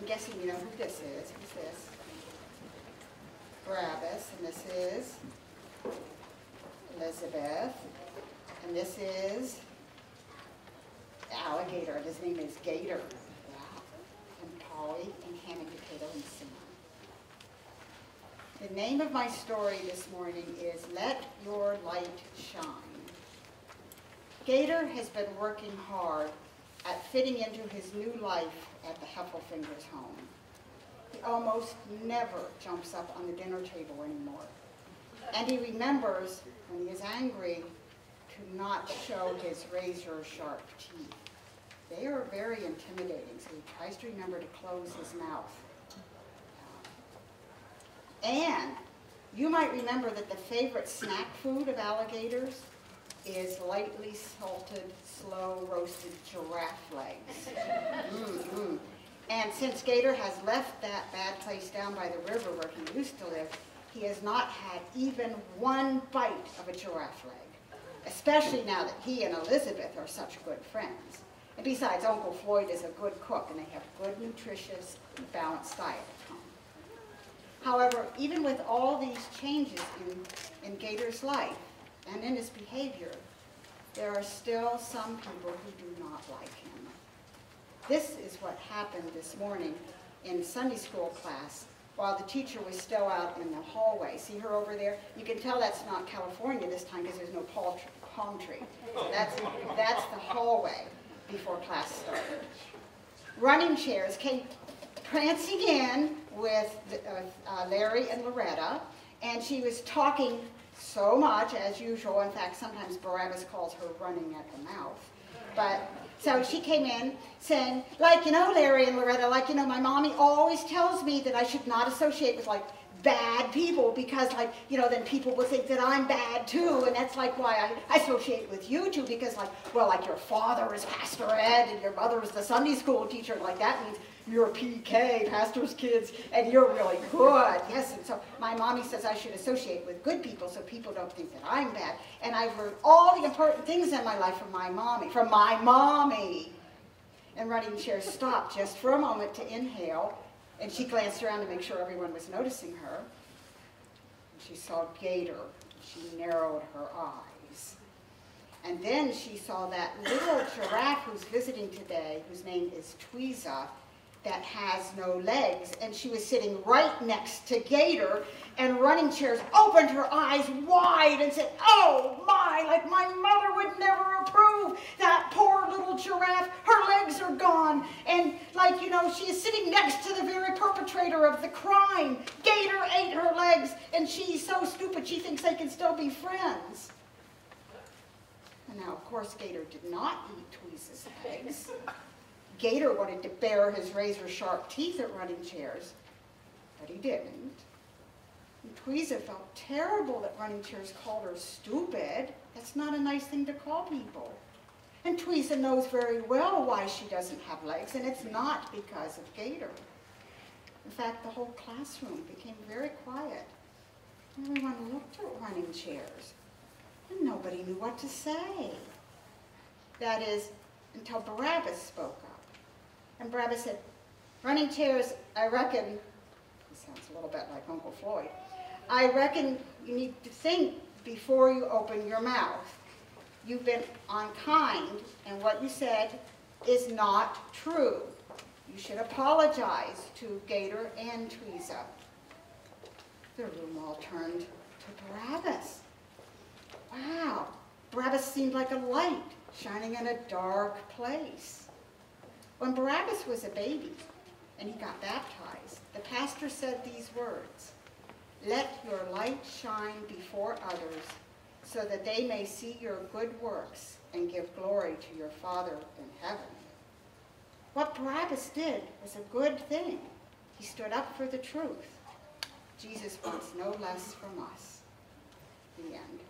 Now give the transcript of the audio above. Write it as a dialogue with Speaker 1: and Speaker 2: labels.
Speaker 1: I'm guessing you know who this is. Who's this? Barabbas, and this is Elizabeth, and this is Alligator, his name is Gator. And Polly, and Hannah, Potato, and Simon. The name of my story this morning is Let Your Light Shine. Gator has been working hard at fitting into his new life at the Heffelfingers home. He almost never jumps up on the dinner table anymore. And he remembers, when he is angry, to not show his razor-sharp teeth. They are very intimidating, so he tries to remember to close his mouth. And you might remember that the favorite snack food of alligators is lightly salted, slow roasted giraffe legs. Mm -hmm. And since Gator has left that bad place down by the river where he used to live, he has not had even one bite of a giraffe leg, especially now that he and Elizabeth are such good friends. And besides, Uncle Floyd is a good cook, and they have good, nutritious, balanced diet at home. However, even with all these changes in, in Gator's life and in his behavior, there are still some people who do not like him. This is what happened this morning in Sunday school class while the teacher was still out in the hallway. See her over there? You can tell that's not California this time because there's no palm tree. That's, that's the hallway before class started. Running chairs came prancing in with uh, Larry and Loretta, and she was talking so much, as usual. In fact, sometimes Barabbas calls her running at the mouth. But so she came in saying, like, you know, Larry and Loretta, like, you know, my mommy always tells me that I should not associate with, like, bad people because like you know then people will think that I'm bad too and that's like why I associate with you two because like well like your father is Pastor Ed and your mother is the Sunday school teacher like that means you're PK, pastor's kids, and you're really good. Yes, and so my mommy says I should associate with good people so people don't think that I'm bad. And I've learned all the important things in my life from my mommy, from my mommy. And running chair stopped just for a moment to inhale, and she glanced around to make sure everyone was noticing her. And She saw Gator. She narrowed her eyes. And then she saw that little giraffe who's visiting today, whose name is Tweeza, that has no legs, and she was sitting right next to Gator, and running chairs opened her eyes wide and said, oh my, like my mother would never approve. That poor little giraffe, her legs are gone. And like, you know, she is sitting next to the very perpetrator of the crime. Gator ate her legs, and she's so stupid she thinks they can still be friends. And now, of course, Gator did not eat Tweeza's legs. Gator wanted to bare his razor-sharp teeth at running chairs, but he didn't. And felt terrible that running chairs called her stupid. That's not a nice thing to call people. And Tweeza knows very well why she doesn't have legs, and it's not because of Gator. In fact, the whole classroom became very quiet. Everyone looked at running chairs, and nobody knew what to say. That is, until Barabbas spoke up. And Barabbas said, running chairs, I reckon, sounds a little bit like Uncle Floyd, I reckon you need to think before you open your mouth. You've been unkind, and what you said is not true. You should apologize to Gator and Tweeza. The room all turned to Barabbas. Wow, Barabbas seemed like a light shining in a dark place. When Barabbas was a baby and he got baptized, the pastor said these words, Let your light shine before others so that they may see your good works and give glory to your Father in heaven. What Barabbas did was a good thing. He stood up for the truth. Jesus wants no less from us. The end.